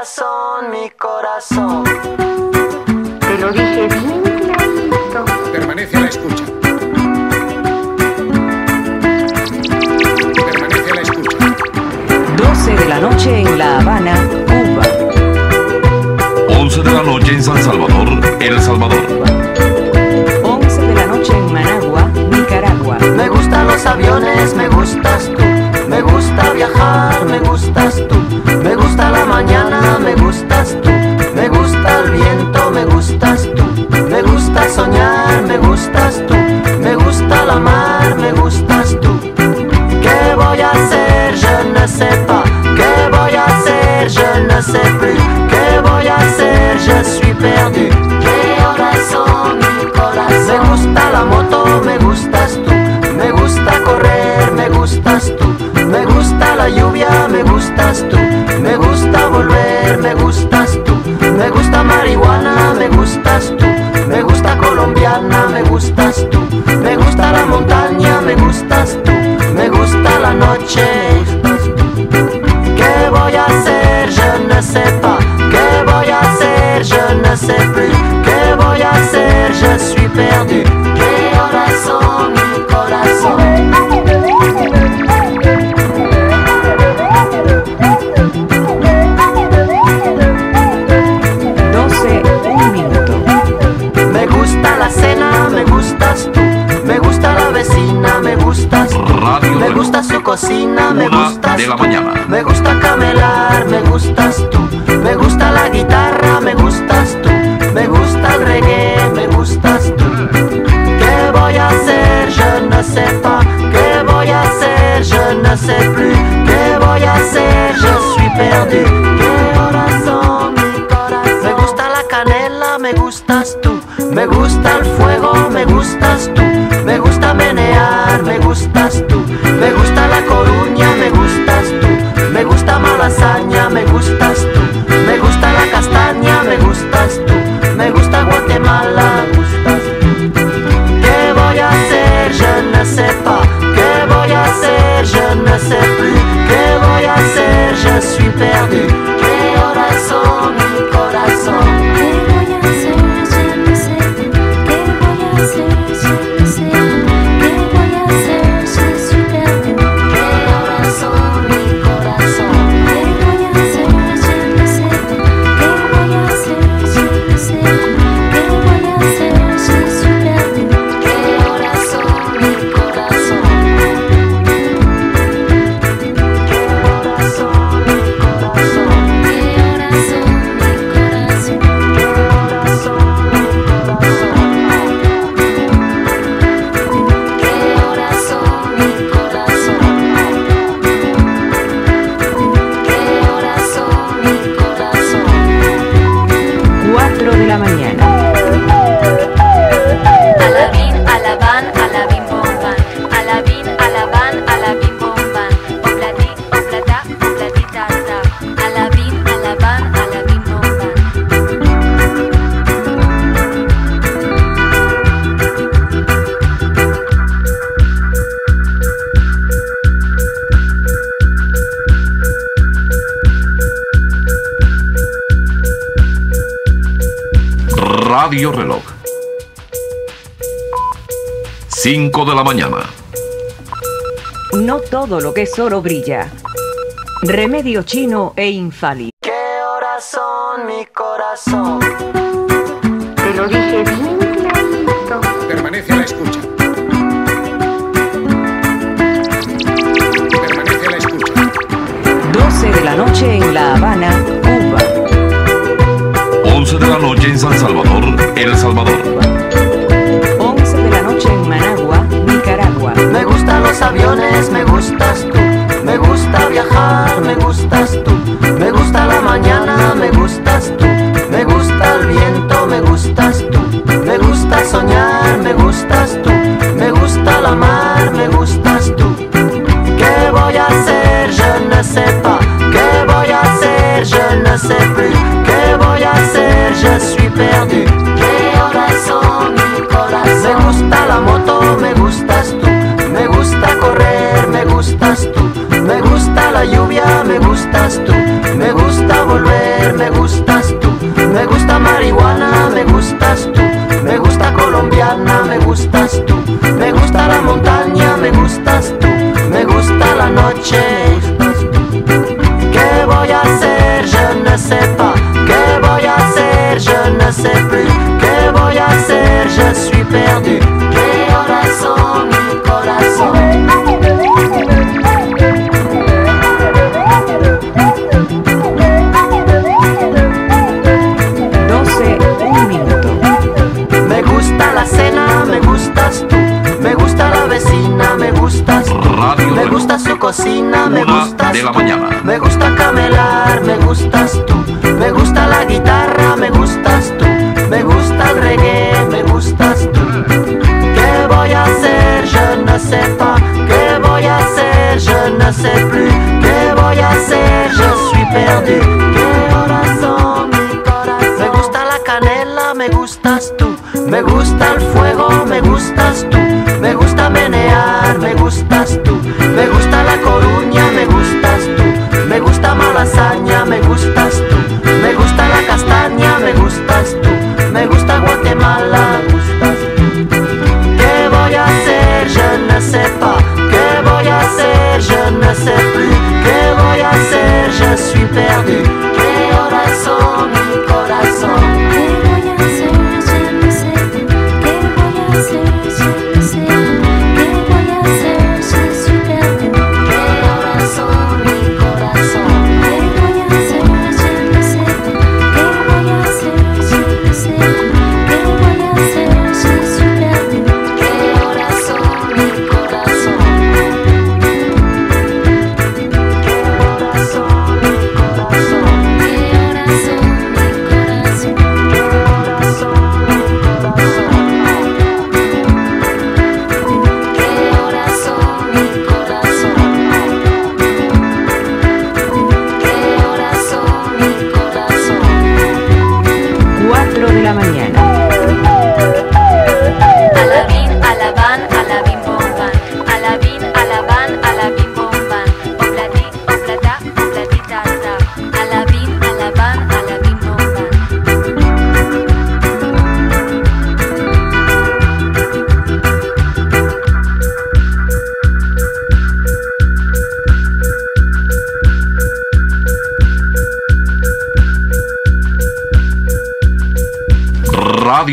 corazón, mi corazón. Te lo dije bien clarito. Permanece a la escucha. Permanece a la escucha. 12 de la noche en La Habana, Cuba. 11 de la noche en San Salvador, El Salvador. 11 de la noche en Managua, Nicaragua. Me gustan los aviones, me gustas tú. Me gusta viajar, me gustas tú. Me gustas tú. Me gusta soñar, me gustas tú. Me gusta la mar, me gustas tú. ¿Qué voy a hacer? Je ne sais pas. ¿Qué voy a hacer? Je ne sais plus. ¿Qué voy a hacer? Je suis perdu. ¿Qué horas son mi corazón? Me gusta la moto, me gustas tú. Me gusta correr, me gustas tú. Me gusta la lluvia, me gustas tú. Montaña, cocina, me gustas de la tú. mañana. Me gusta camelar, me gustas tú. Me gusta la guitarra, me gustas tú. Me gusta el reggae, me gustas tú. ¿Qué voy a hacer? Je ne sais pas. ¿Qué voy a hacer? Je ne sais plus. ¿Qué voy a hacer? Je suis perdu. ¿Qué horas son mi corazón? Me gusta la canela, me gustas tú. Me gusta el fuego, me gustas me gustas Radio Reloj. 5 de la mañana. No todo lo que es oro brilla. Remedio chino e infalible. ¿Qué horas son mi corazón? Te lo dije bien clarito. Permanece a la escucha. Permanece a la escucha. 12 de la noche en La Habana. 11 de la noche en San Salvador, El Salvador. 11 de la noche en Managua, Nicaragua. Me gustan los aviones, me gustas tú. Me gusta viajar, me gustas tú. Me gusta la mañana, me gustas tú. Me gusta el viento, me gustas tú. Me gusta soñar, me gustas tú. Me gusta la mar, me gustas tú. ¿Qué voy a hacer? Je ne sais pas. ¿Qué voy a hacer? Je ne sais plus voy a hacer? Je suis perdu. ¿Qué horas son corazón? Me gusta la moto, me gustas tú. Me gusta correr, me gustas tú. Me gusta la lluvia, me gustas tú. Me gusta volver, me gustas tú. Me gusta marihuana, me gustas tú. Me gusta colombiana, me gustas tú. Me gusta la montaña, me gustas tú. Me gusta la noche je sais plus, que voy a hacer, je suis perdu. Mi corazón, mi corazón. me gusta su cocina, me gusta la mañana. Me gusta camelar, me gustas tú. Me gusta la guitarra, me gusta Me gusta el fuego, me gustas tú.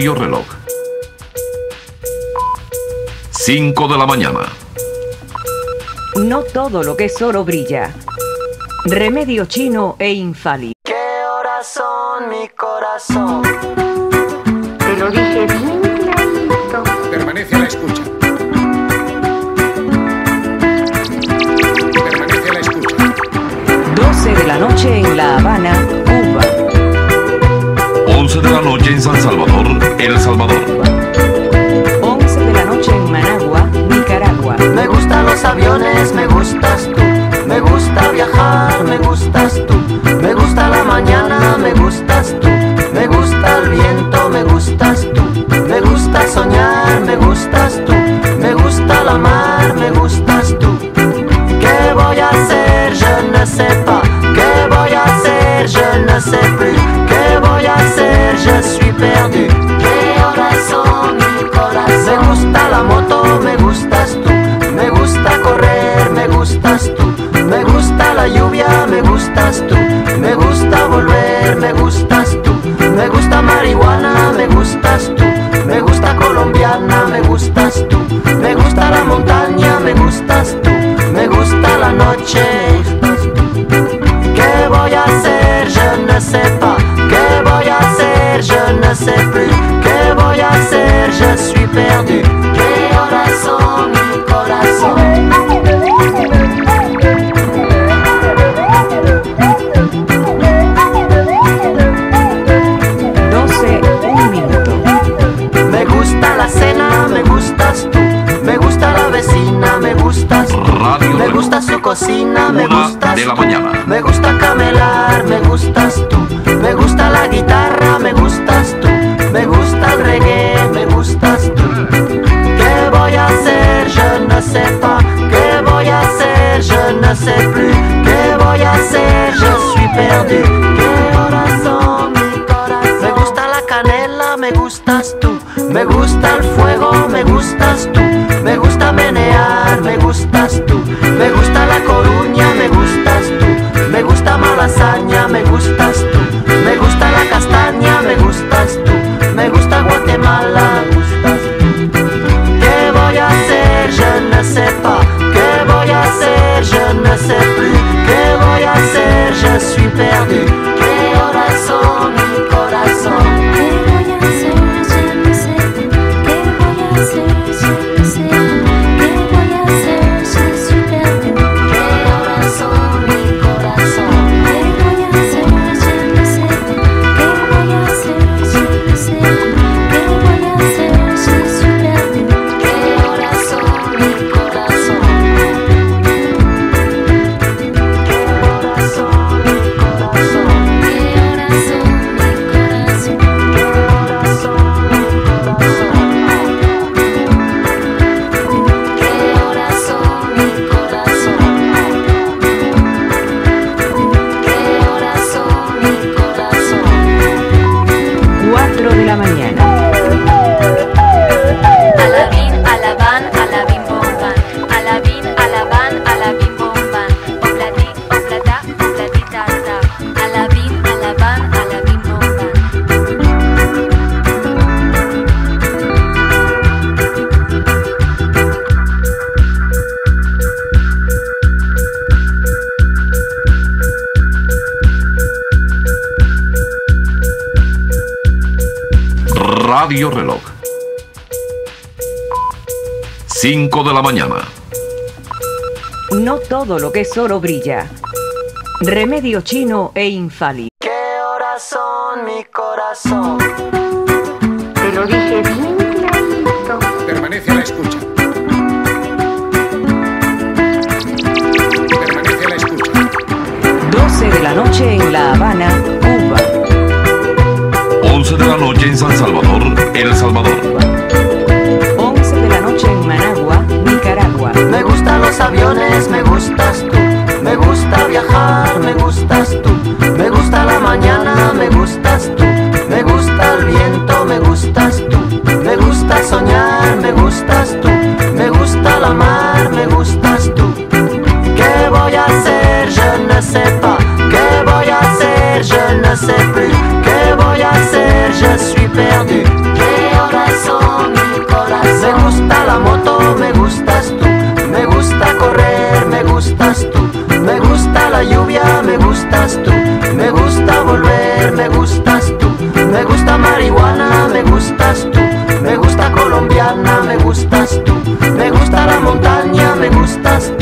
Reloj. 5 de la mañana. No todo lo que es oro brilla. Remedio chino e infalible. ¿Qué horas son mi corazón? Te lo dije bien clarito. Permanece a la escucha. Permanece a la escucha. 12 de la noche en La Habana de la noche en San Salvador, El Salvador. 11 de la noche en Managua, Nicaragua. Me gustan los aviones, me gustas tú. Me gusta viajar, me gustas tú. Me gusta la mañana, me gustas tú. Me gusta el viento, me gustas tú. Me gusta soñar, me gustas tú. Me gusta la mar, me gustas tú. ¿Qué voy a hacer? Je ne sais pas. ¿Qué voy a hacer? Je ne sais. de la mañana. No todo lo que es oro brilla. Remedio chino e infalible. gustas.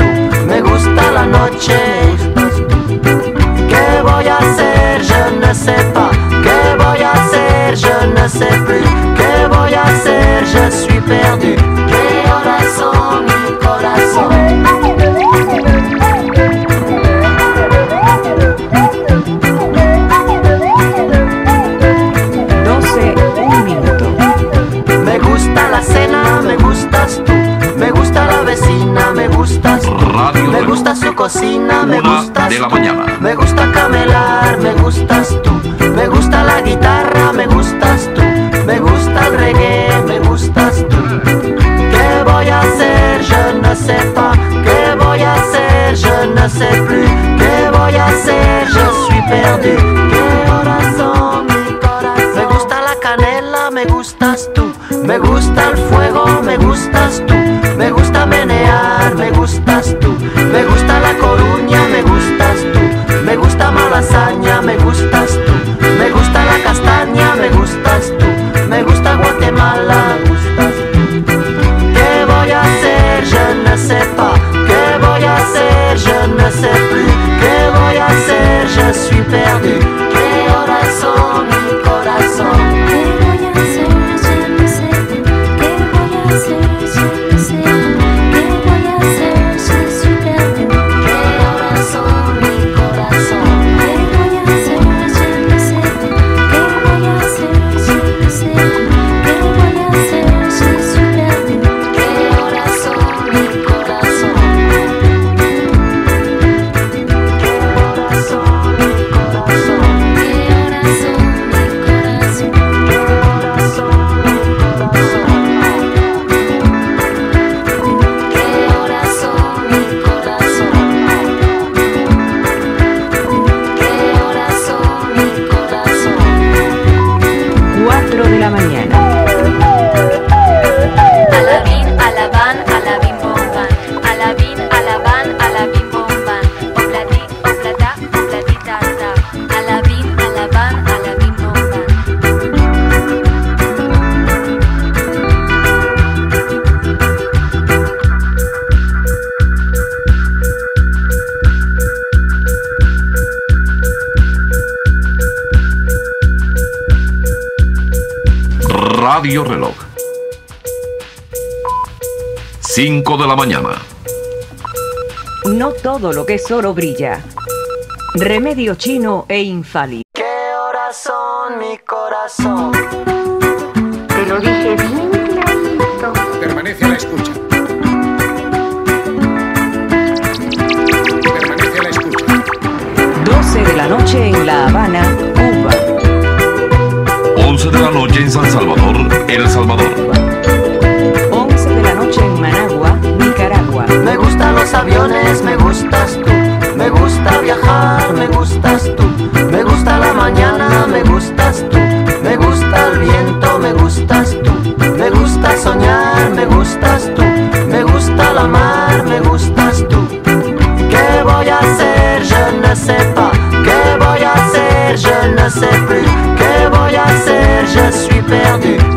sin 5 de la mañana. No todo lo que es oro brilla. Remedio chino e infali. ¿Qué horas son, mi corazón? Te lo dije bien clarito. Permanece a la escucha. Permanece a la escucha. 12 de la noche en La Habana, Cuba. 11 de la noche en San Salvador, El Salvador. perdu.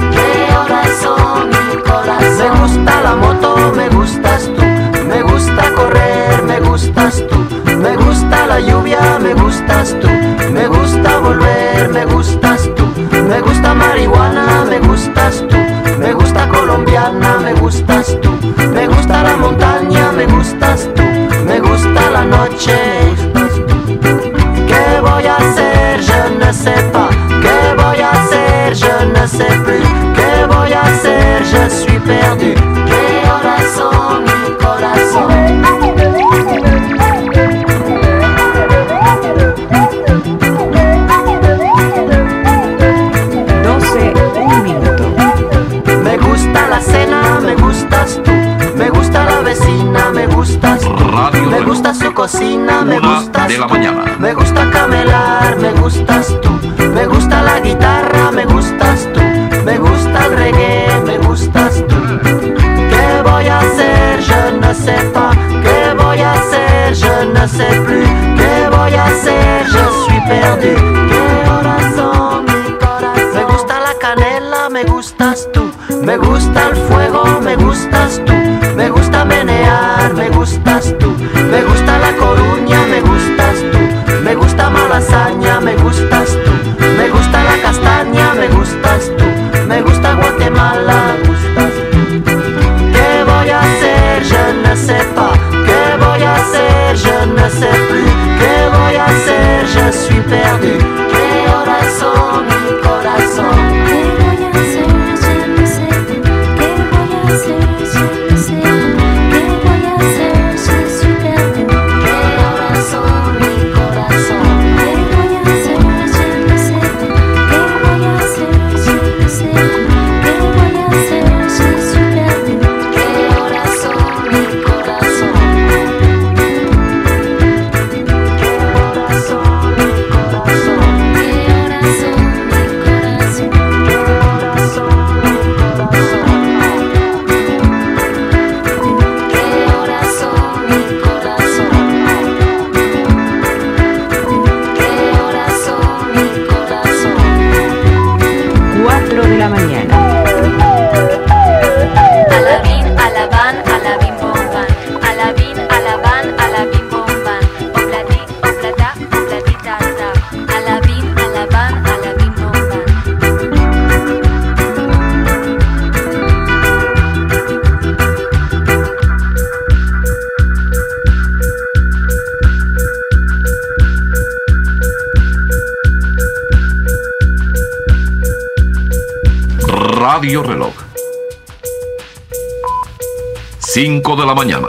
mañana.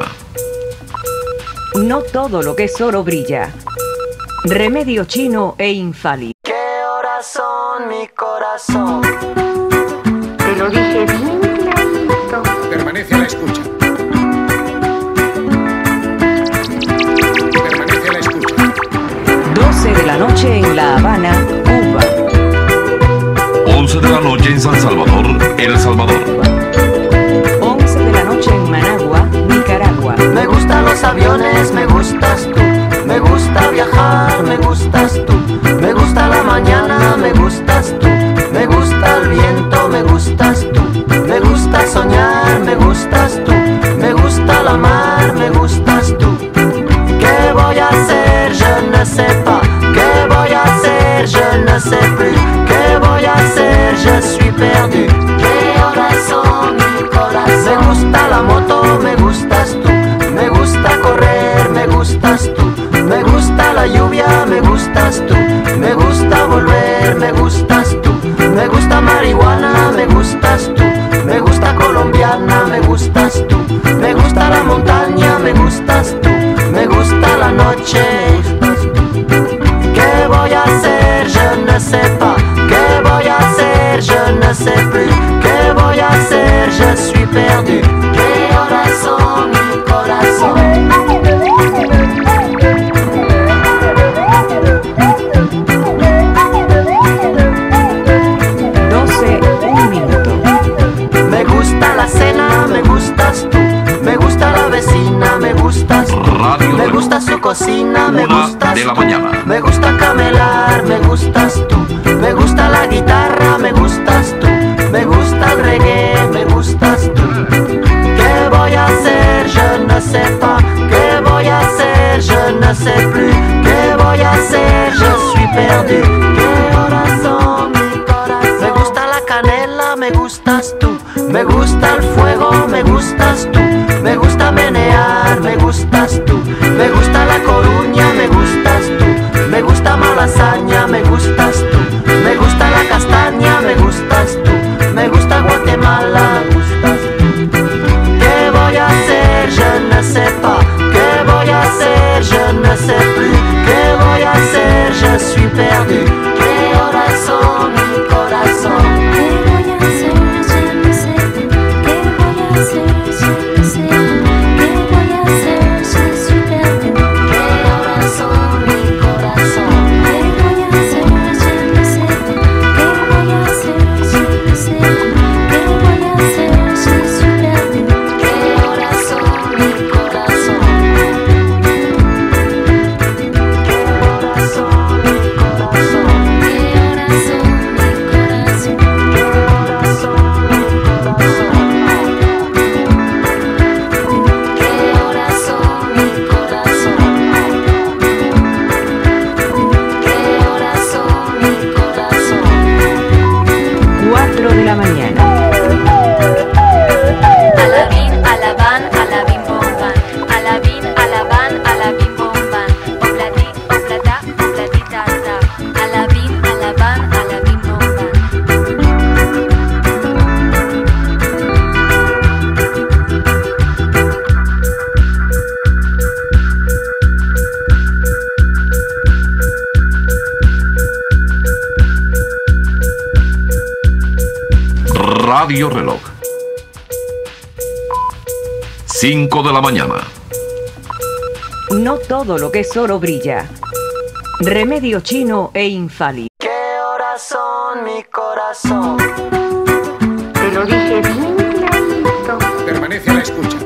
No todo lo que es oro brilla. Remedio chino e infalible. tesoro brilla. Remedio chino e infalible. ¿Qué horas son mi corazón? Te lo dije bien clarito. Permanece a la escucha.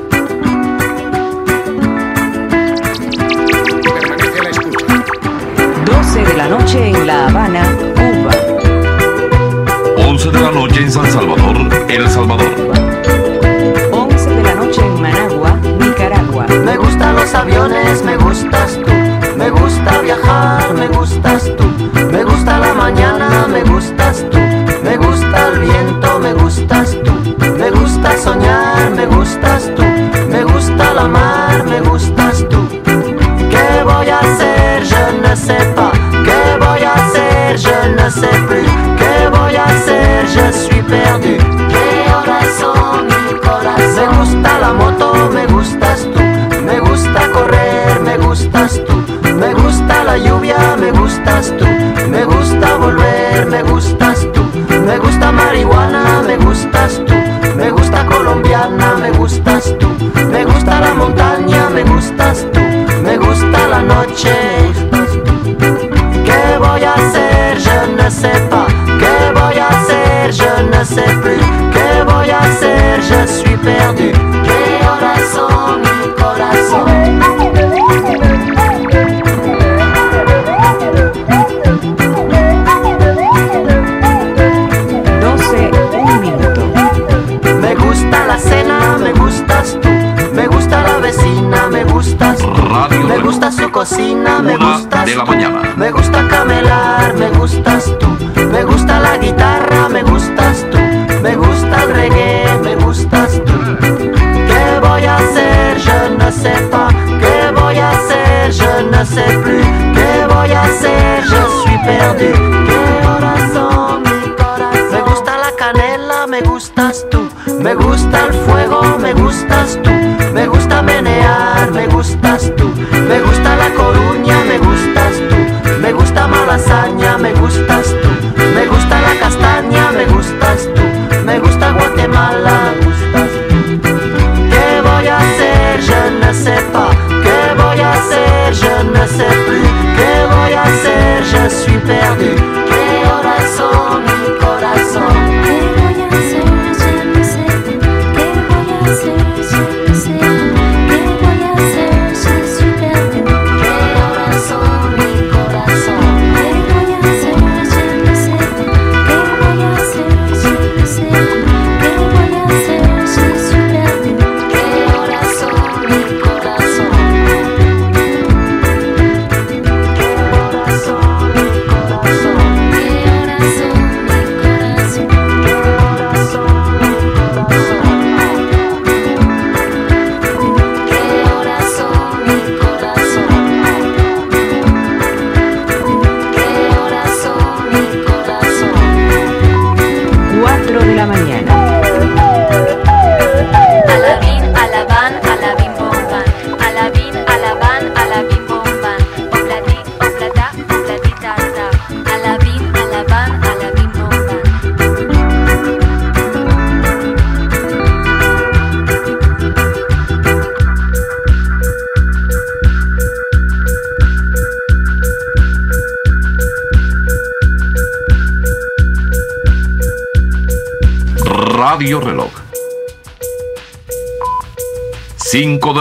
Permanece a la escucha. 12 de la noche en La Habana, Cuba. 11 de la noche en San Salvador, El Salvador. 11 de la noche en Managua, Nicaragua. Me gustan los aviones, me gusta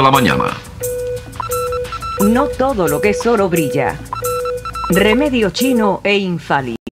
la mañana. No todo lo que es oro brilla. Remedio chino e infalible.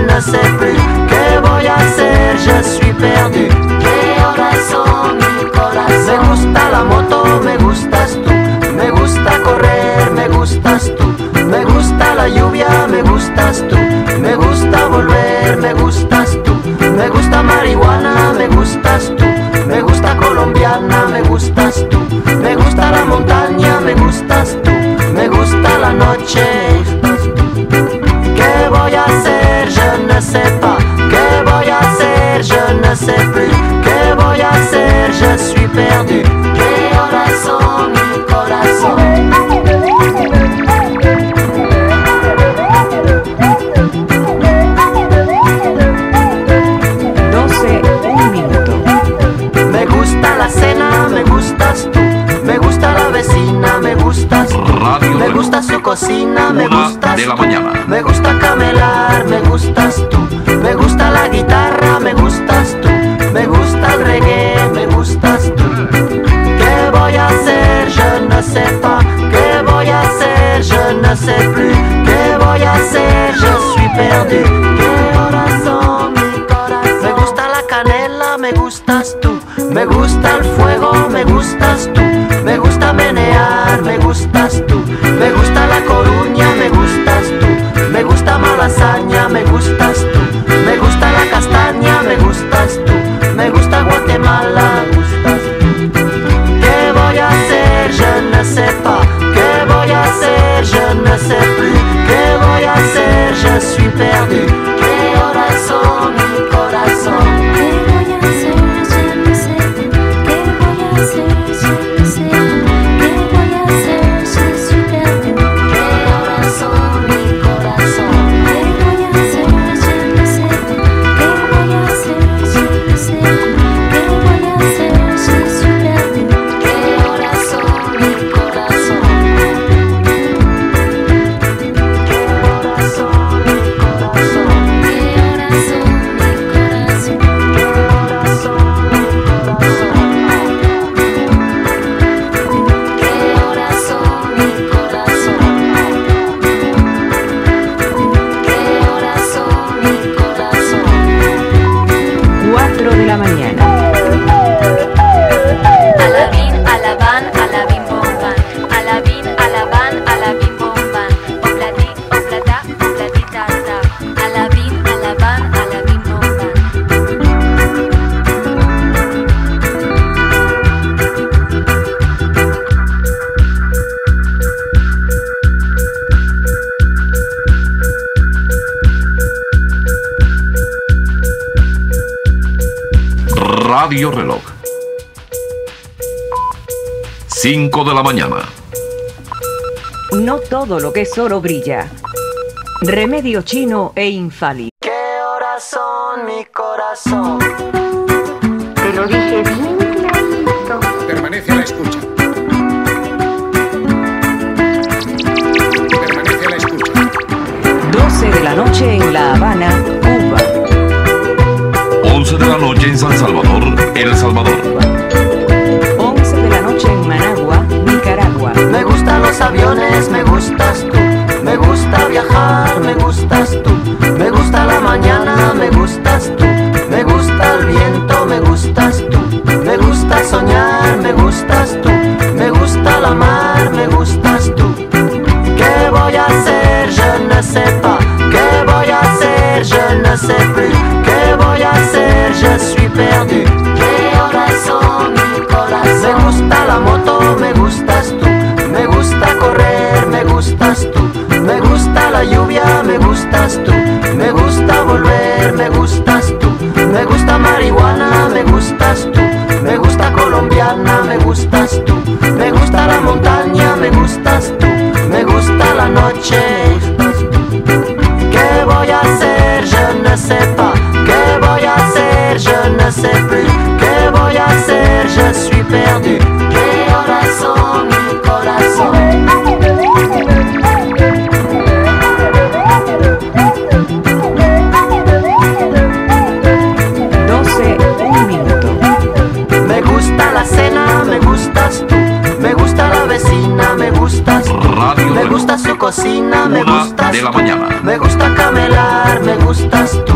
ne sais plus voy a hacer, je suis perdu. Que corazón, mi corazón. Me gusta la moto, me gustas tú, me gusta correr, me gustas tú, me gusta la lluvia, me gustas tú, me gusta volver, me gustas tú, me gusta marihuana. sais plus que voy a hacer, je suis perdu. Que corazón, mi corazón. Radio me gusta su cocina, me gusta de. Me gusta camelar, me gustas tú. Me gusta la guitarra, me gusta Me gusta el fuego, me gustas tú. 5 de la mañana. No todo lo que es oro brilla. Remedio chino e infali. ¿Qué horas son, mi corazón? Te lo dije bien clarito. Permanece a la escucha. Permanece a la escucha. 12 de la noche en La Habana, Cuba. 11 de la noche en San Salvador, El Salvador. Los aviones, me gustas tú. Me gusta viajar, me gustas tú. Me gusta la mañana, me gustas tú. Me gusta el viento, me gustas tú. Me gusta soñar, me gustas tú. Me gusta la mar, me gustas tú. ¿Qué voy a hacer? Je ne sais pas. ¿Qué voy a hacer? Je ne sais plus. ¿Qué voy a hacer? Je suis perdu. La lluvia, me gustas tú. Me gusta volver, me gustas tú. Me gusta marihuana, me gustas tú. Me gusta colombiana, me gustas tú. Me gusta la montaña, me gustas tú. Me gusta la noche. ¿Qué voy a hacer? Je ne sais pas. ¿Qué voy a hacer? Je ne sais plus. ¿Qué voy a hacer? Je suis perdu. ¿Qué horas son mi corazón? Su cocina, me Una gustas de la mañana. Me gusta camelar, me gustas tú.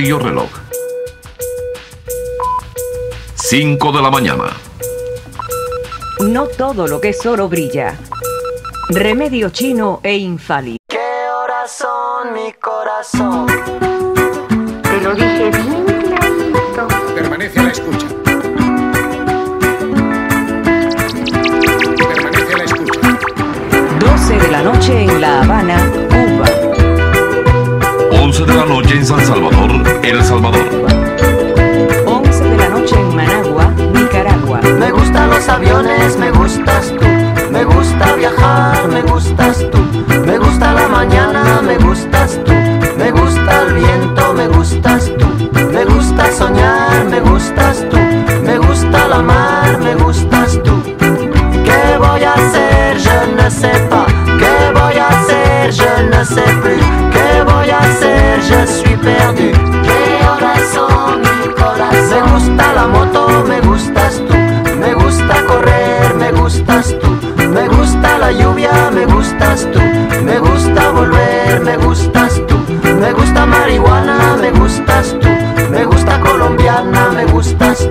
Radio Reloj. 5 de la mañana. No todo lo que es oro brilla. Remedio chino e infali. ¿Qué horas son mi corazón? Te lo dije bien clarito. Permanece a la escucha. Permanece a la escucha. 12 de la noche en La Habana. 11 de la noche en San Salvador, El Salvador. 11 de la noche en Managua, Nicaragua. Me gustan los aviones, me gustas tú. Me gusta viajar, me gustas tú. Me gusta la mañana, me gustas tú. Me gusta el viento, me gustas tú. Me gusta soñar, me gustas tú. Me gusta la mar, me gustas tú. ¿Qué voy a hacer? Je ne sais pas. ¿Qué voy a hacer? Je ne sais plus. Me gusta la moto, me gustas tú. Me gusta correr, me gustas tú. Me gusta la lluvia, me gustas tú. Me gusta volver, me gustas tú. Me gusta marihuana, me gustas tú. Me gusta colombiana, me gustas tú.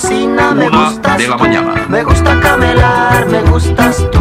cocina, me gusta de la mañana. Me gusta camelar, me gustas tú.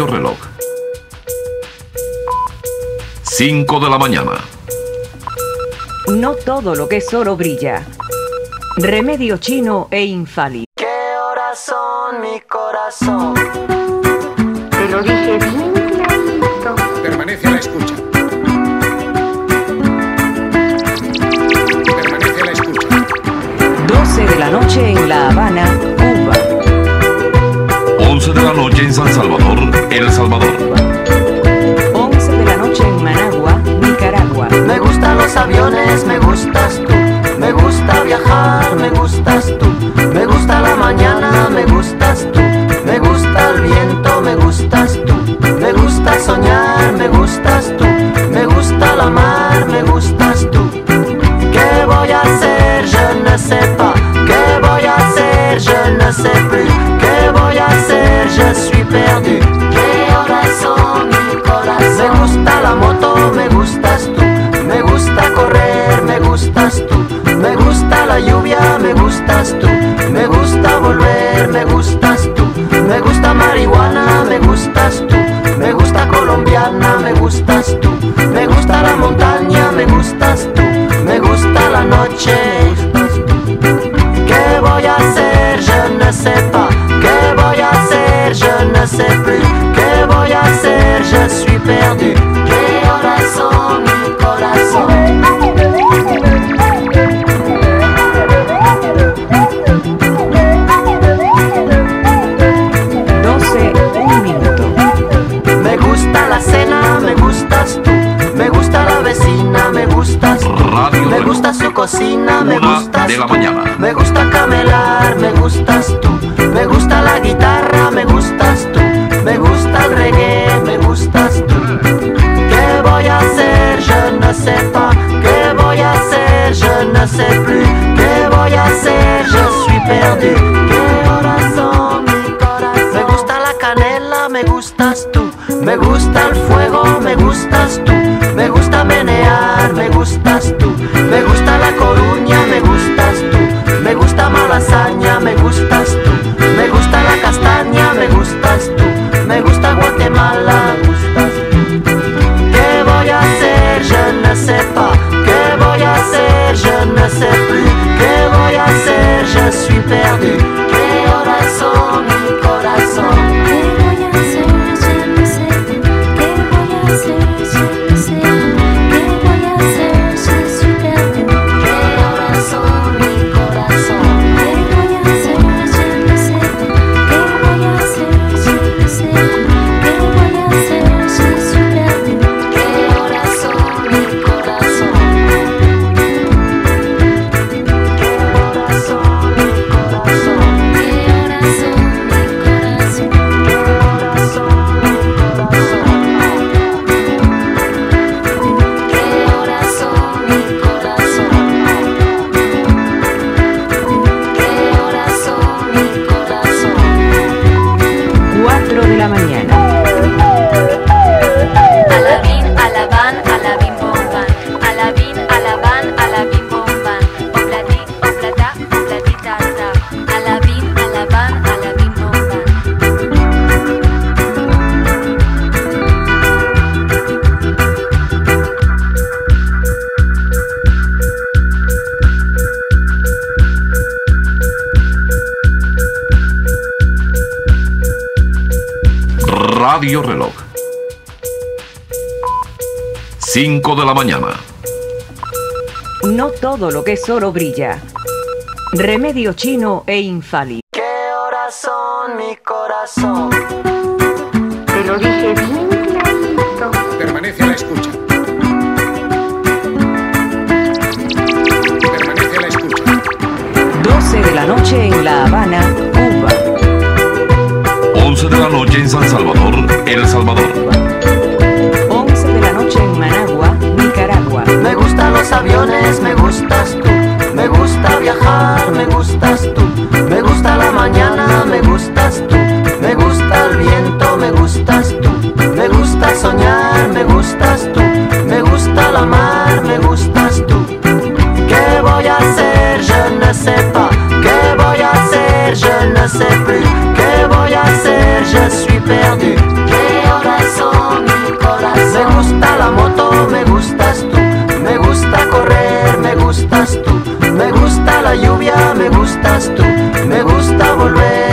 Reloj. 5 de la mañana. No todo lo que es oro brilla. Remedio chino e infalible. ¿Qué horas son, mi corazón? Te lo dije bien clarito. Permanece a la escucha. Permanece a la escucha. 12 de la noche en la San Salvador, El Salvador. 11 de la noche en Managua, Nicaragua. Me gustan los aviones, me gustas tú. Me gusta viajar, me gustas tú. Me gusta la mañana, me gustas tú. Me gusta el viento, me gustas tú. Me gusta soñar, me gustas tú. Me gusta la mar, me gustas tú. ¿Qué voy a hacer? Je ne sais pas. ¿Qué voy a hacer? Je ne sais plus. ¿Qué voy a hacer? Je Qué horas son. Me gusta la moto, me gustas tú. Me gusta correr, me gustas tú. Me gusta la lluvia, me gustas tú. Me gusta volver, me gustas tú. Me gusta marihuana, me gustas tú. separate рост 5 de la mañana. No todo lo que es oro brilla. Remedio chino e infalible.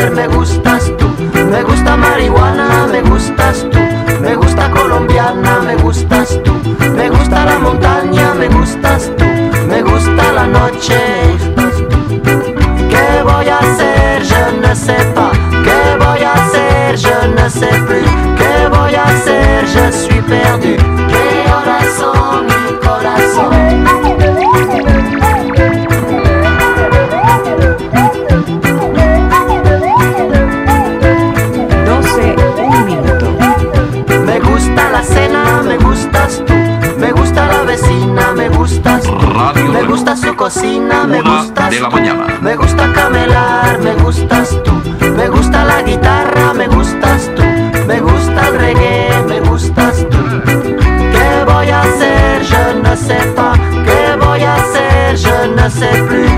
me gustas tú, me gusta marihuana. gusta su cocina, me Una gustas de la tú, mañana. me gusta camelar, me gustas tú, me gusta la guitarra, me gustas tú, me gusta el reggae, me gustas tú. ¿Qué voy a hacer? Je ne sais pas. ¿Qué voy a hacer? Je ne sais plus.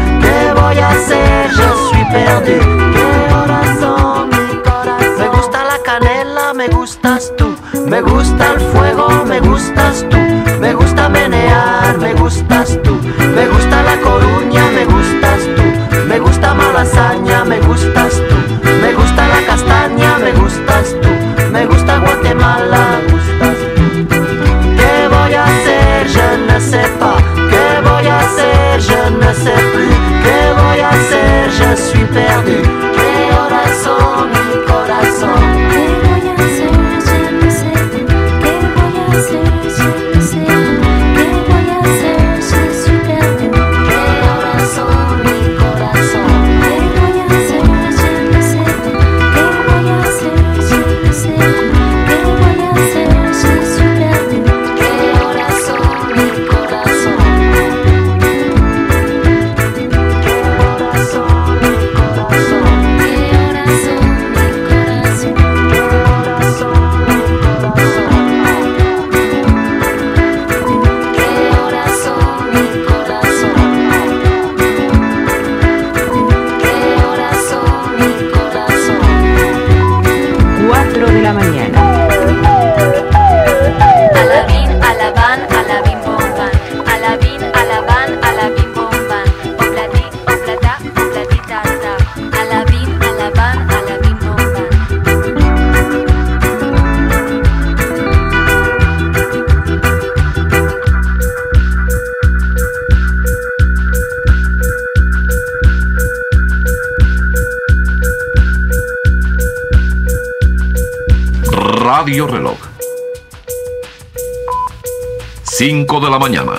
de la mañana.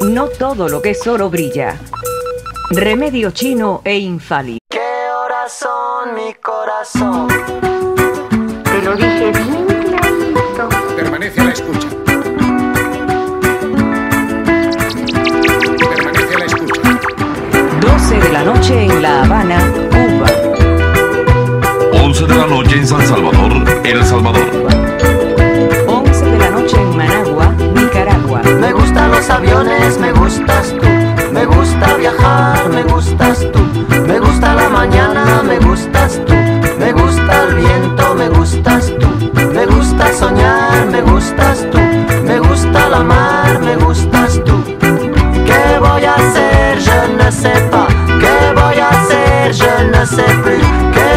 No todo lo que es oro brilla. Remedio chino e infalible.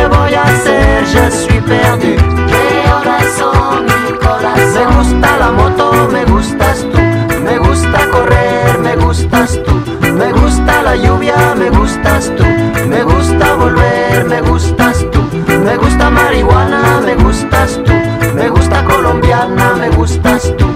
voy a hacer? Perdu. Me gusta la moto, me gustas tú. Me gusta correr, me gustas tú. Me gusta la lluvia, me gustas tú. Me gusta volver, me gustas tú. Me gusta marihuana, me gustas tú. Me gusta colombiana, me gustas tú.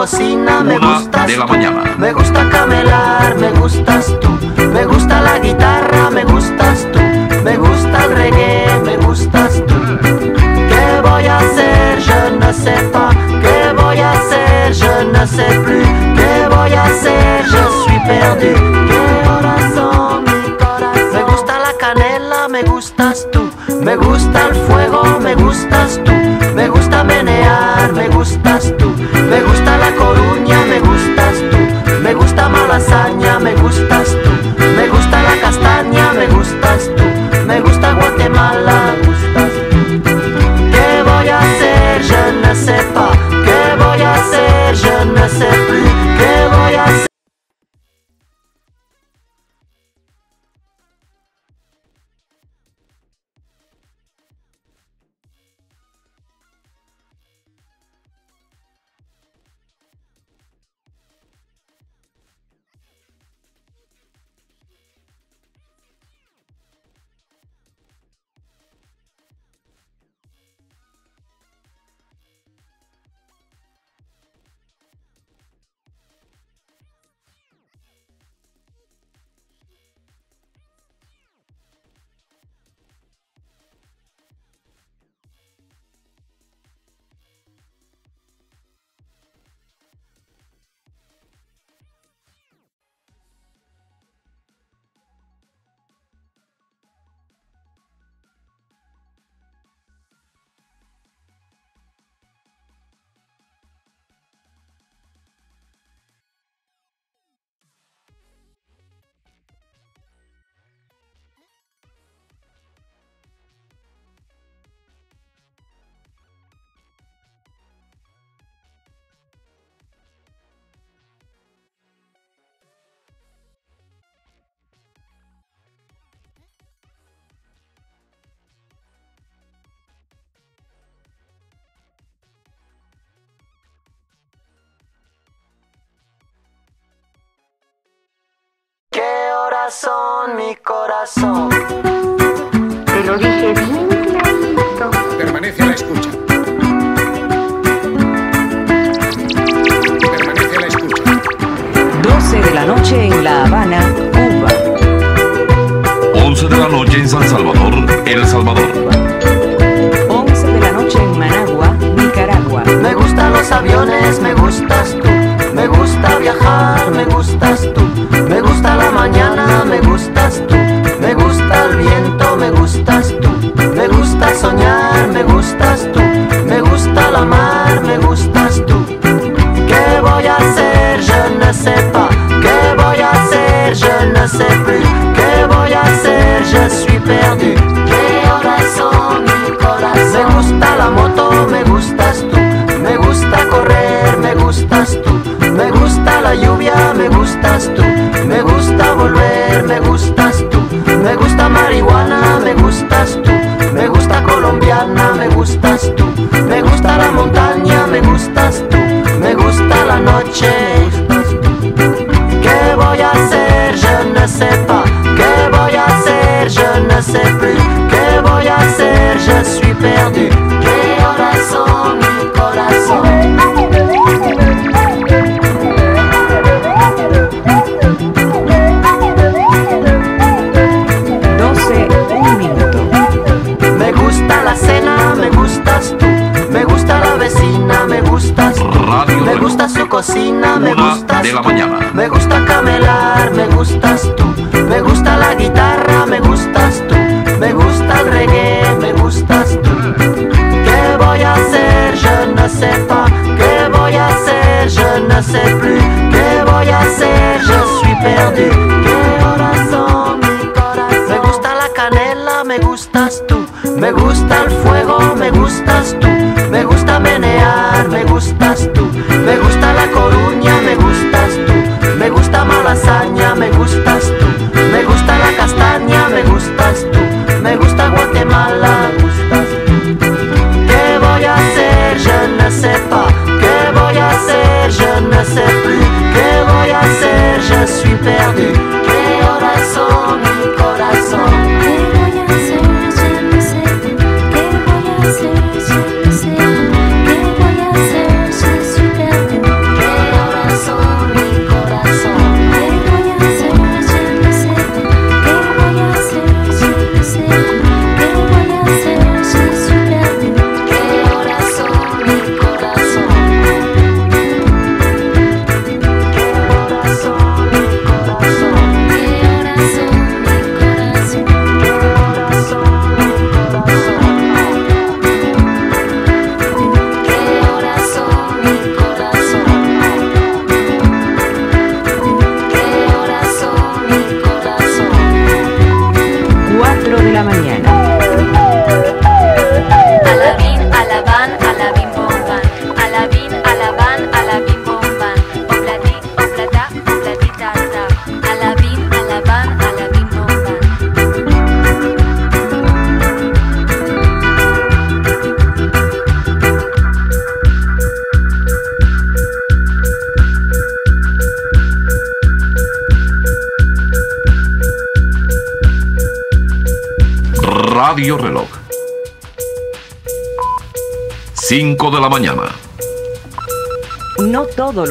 Cocina, me Una gustas de la tú. mañana. Me gusta camelar, me gustas tú. Me gusta la guitarra, me gustas tú. Me gusta el reggae, me gustas tú. ¿Qué voy a hacer? Je ne sais pas. ¿Qué voy a hacer? Je ne sais plus. ¿Qué horas son, mi corazón? Te lo dije bien clarito. Permanece a la escucha. Permanece a la escucha. 12 de la noche en La Habana, Cuba. 11 de la noche en San Salvador, El Salvador. 11 de la noche en Managua, Nicaragua. Me gustan los aviones, me gustas gusta viajar, me gustas tú. Me gusta la mañana, cocina, me de la mañana. Tú. Me gusta camelar, me gustas tú. Me gusta la guitarra, me gustas tú. Me gusta el reggae, me gustas tú. ¿Qué voy a hacer? Je ne sais pas. ¿Qué voy a hacer? Je ne sais plus. ¿Qué voy a hacer? Je suis perdu. ¿Qué horas son mi corazón? Me gusta la canela, me gustas tú. Me gusta el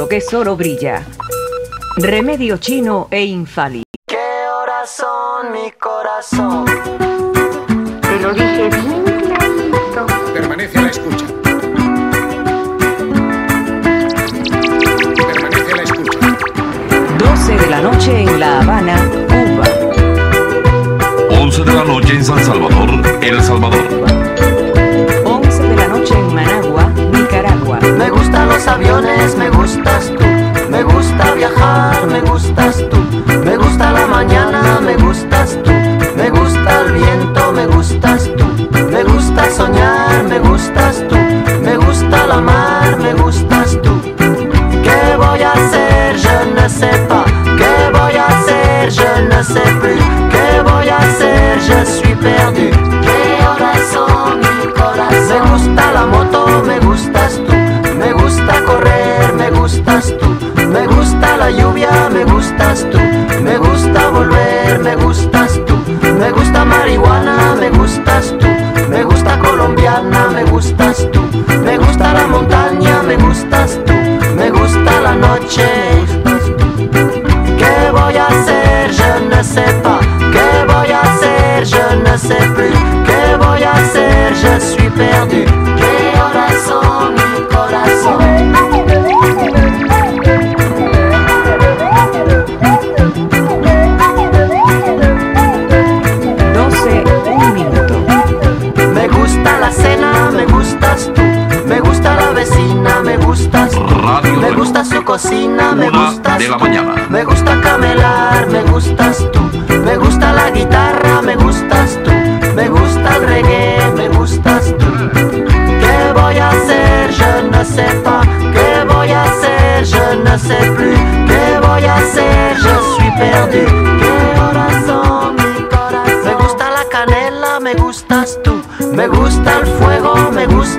tesoro brilla. Remedio chino e infali. ¿Qué horas son mi corazón? Te lo dije bien clarito. Permanece a la escucha. Permanece a la escucha. 12 de la noche en La Habana, Cuba. 11 de la noche en San Salvador, El Salvador. 11 de la noche en Manila aviones, me gustas tú, me gusta viajar, me gustas tú. cocina, me gustas de la mañana. Me gusta camelar, me gustas tú. Me gusta la guitarra, me gustas tú. Me gusta el reggae, me gustas tú. ¿Qué voy a hacer? Je ne sais pas. ¿Qué voy a hacer? Je ne sais plus. ¿Qué voy a hacer? Je suis perdu. ¿Qué corazón, mi corazón? Me gusta la canela, me gustas tú. Me gusta el fuego, me gusta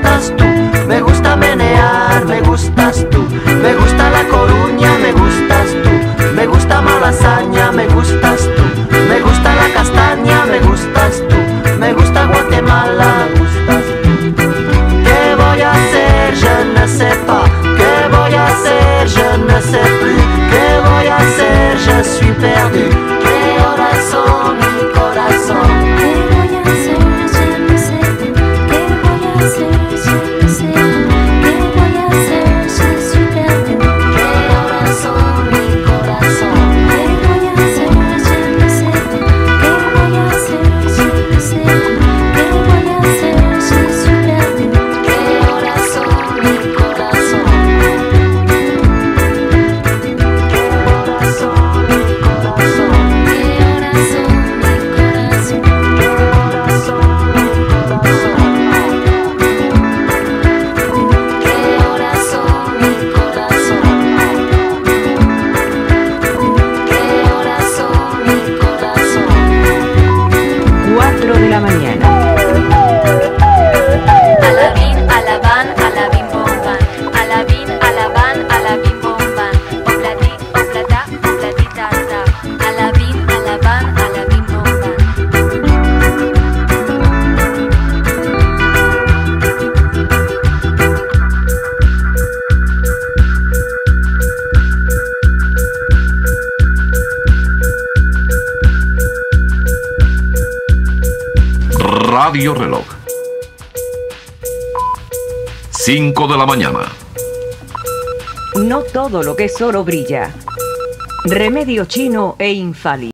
No todo lo que es oro brilla. Remedio chino e infalible.